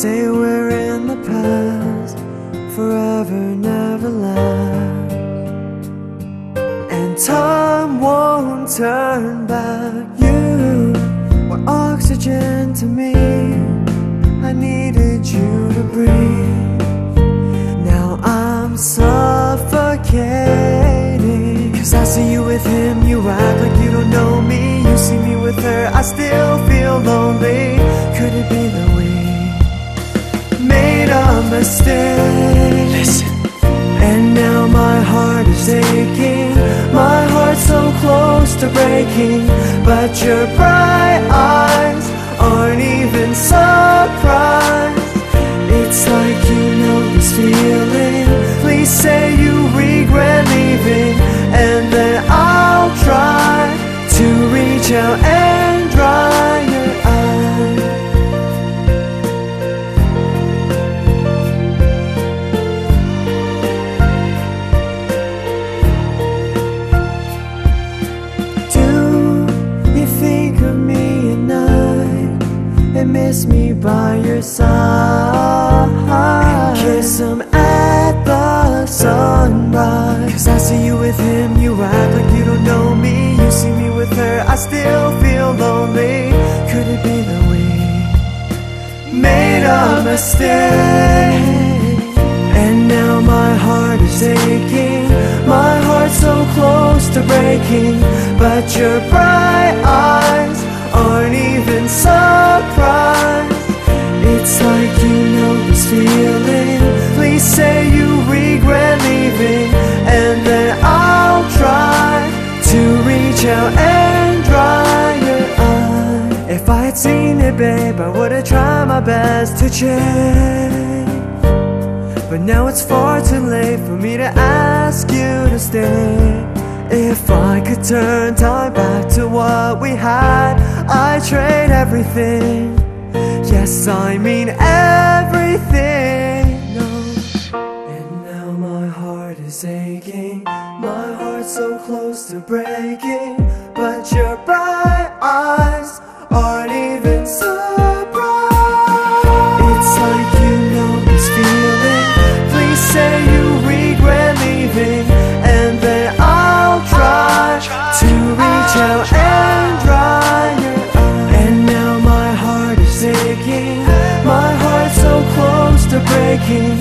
say we're in the past, forever never last. And time won't turn back. You were oxygen to me. I needed you to breathe. Now I'm suffocating. Cause I see you with him, you act like you don't know me. You see me with her, I still feel lonely. Could it be that we made a mistake? Listen. And now my heart is aching. My heart's so close to breaking. But your bright eyes aren't even surprised. Miss me by your side? Kiss him at the sunrise. Cause I see you with him, you act like you don't know me. You see me with her, I still feel lonely. Could it be that we made a mistake? And now my heart is aching. My heart's so close to breaking. But your bright babe, I would have tried my best to change. But now it's far too late for me to ask you to stay. If I could turn time back to what we had, I'd trade everything. Yes, I mean everything. No. And now my heart is aching. My heart's so close to breaking. But your bright to